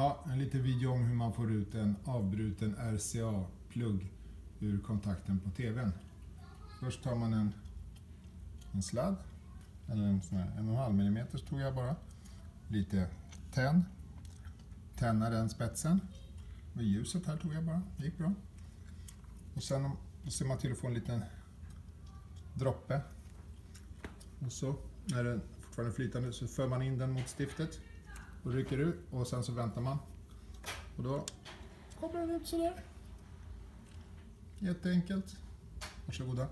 Ja, en liten video om hur man får ut en avbruten RCA-plugg ur kontakten på TVn. Först tar man en, en sladd, eller en sån här 1,5 mm tog jag bara. Lite tenn. Tänna den spetsen. Och ljuset här tog jag bara, det gick bra. Och sen då ser man till att få en liten droppe. Och så, när den fortfarande är flytande, så för man in den mot stiftet och rycker ut och sen så väntar man. Och då kommer den ut sådär. Jätteenkelt. Varsågoda.